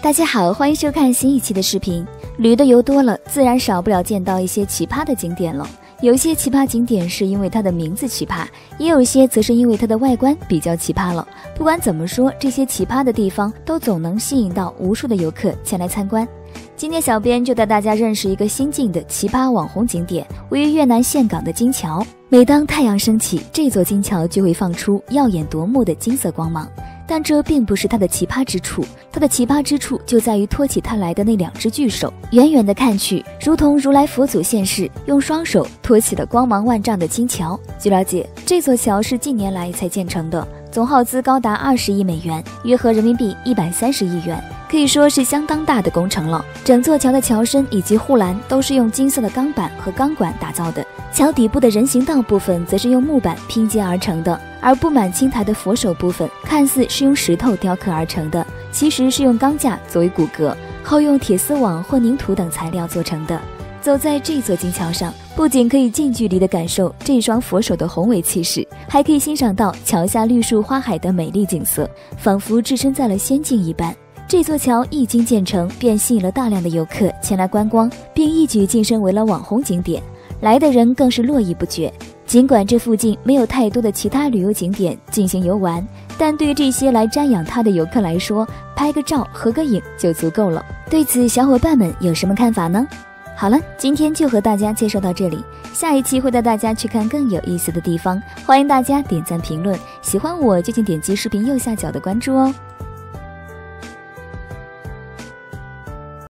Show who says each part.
Speaker 1: 大家好，欢迎收看新一期的视频。旅的游多了，自然少不了见到一些奇葩的景点了。有些奇葩景点是因为它的名字奇葩，也有些则是因为它的外观比较奇葩了。不管怎么说，这些奇葩的地方都总能吸引到无数的游客前来参观。今天小编就带大家认识一个新晋的奇葩网红景点，位于越南岘港的金桥。每当太阳升起，这座金桥就会放出耀眼夺目的金色光芒。但这并不是它的奇葩之处，它的奇葩之处就在于托起它来的那两只巨手。远远的看去，如同如来佛祖现世，用双手托起了光芒万丈的金桥。据了解，这座桥是近年来才建成的，总耗资高达二十亿美元，约合人民币一百三十亿元。可以说是相当大的工程了。整座桥的桥身以及护栏都是用金色的钢板和钢管打造的，桥底部的人行道部分则是用木板拼接而成的，而布满青苔的佛手部分看似是用石头雕刻而成的，其实是用钢架作为骨骼，后用铁丝网混凝土等材料做成的。走在这座金桥上，不仅可以近距离的感受这双佛手的宏伟气势，还可以欣赏到桥下绿树花海的美丽景色，仿佛置身在了仙境一般。这座桥一经建成，便吸引了大量的游客前来观光，并一举晋升为了网红景点，来的人更是络绎不绝。尽管这附近没有太多的其他旅游景点进行游玩，但对于这些来瞻仰它的游客来说，拍个照、合个影就足够了。对此，小伙伴们有什么看法呢？好了，今天就和大家介绍到这里，下一期会带大家去看更有意思的地方，欢迎大家点赞评论，喜欢我就请点击视频右下角的关注哦。